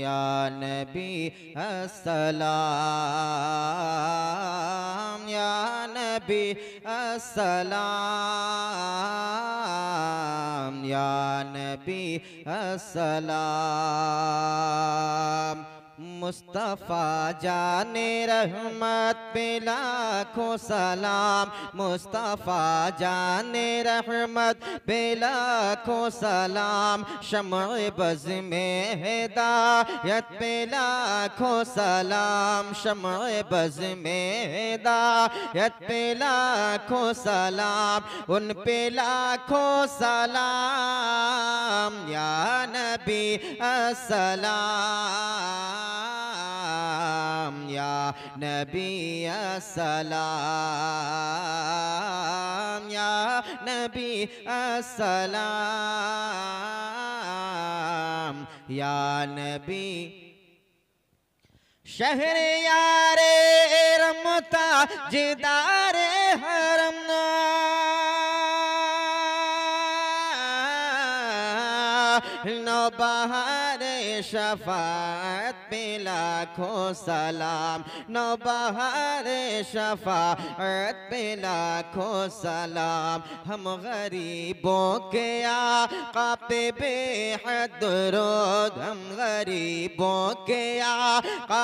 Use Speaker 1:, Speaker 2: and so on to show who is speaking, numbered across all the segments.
Speaker 1: ya nabi assalam ya nabi assalam ya nabi assalam Mustafa जाने रहमत पे लाखों सलाम। मुस्तफ़ा जाने रहमत पे लाखों सलाम। शमअ बज़ में हिदायत पे लाखों सलाम। शमअ बज़ में हिदायत पे लाखों सलाम। उन पे लाखों सलाम, या नबी अस्सलाम या नबी अस्सलाम या नबी अस्सलाम या नबी शहर यारे रमता जिदारे हरम नो बहार शफात पे लाखों सलाम नो बहार शफात पे लाखों सलाम हम गरीबों के आका पे बेहद रोद हम गरीबों के आका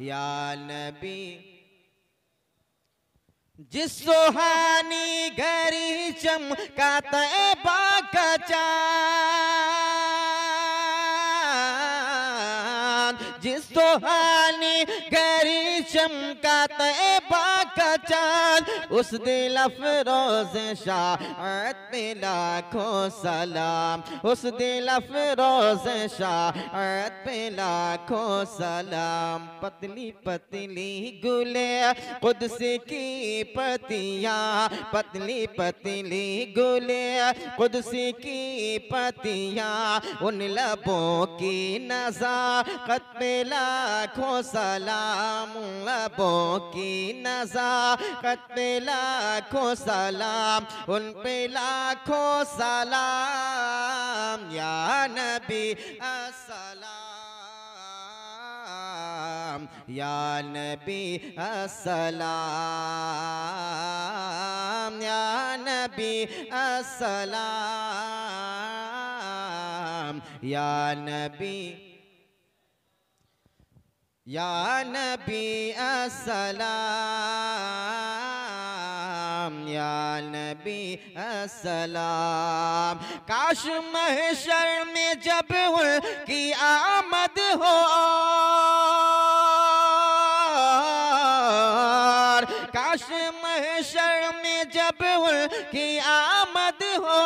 Speaker 1: या नबी। जिस सुहानी घरी चमका तैबा का चाँद। जिस सुहानी घरी चमका तैबा का उस दिल अफरोज शाहत पे लाखों सलाम, उस दिल अफरोज शाहत पे लाखों सलाम। पतली पतली गुले कुदस की पतियाँ, पतली पतली गुले कुदस की पतियाँ, उन लबों की नजाकत पे लाखों सलाम उन लबों की नजाकत पे लाखों सलाम उन पे लाखों सलाम या नबी अस्सलाम या नबी अस्सलाम या नबी अस्सलाम या नबी या नबी अस्सलाम, या नबी अस्सलाम। काश महशर में जब उनकी आमद हो काश महशर में जब उनकी आमद हो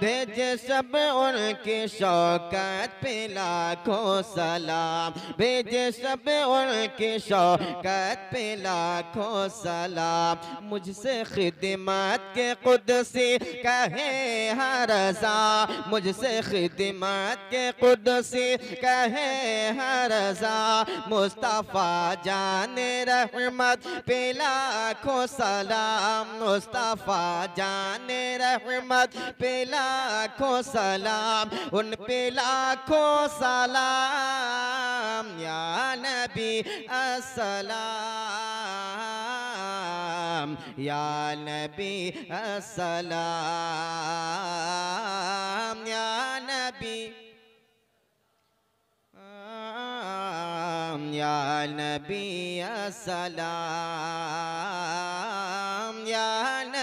Speaker 1: भेज सब उनके शौकत पे लाखों सलाम। भेज सब उनके शौकत पे लाखों सलाम। मुझसे खिदमत के खुद से कहे हर रजा मुझसे खिदमत के खुद से कहे हर रजा मुस्तफ़ा जान रहमत पे लाखों सलाम। मुस्तफ़ा जान रहमत पे लाखों सलाम उन पे लाखों सलाम या नबी अस्सलाम या नबी अस्सलाम या नबी या नबी अस्सलाम या नबी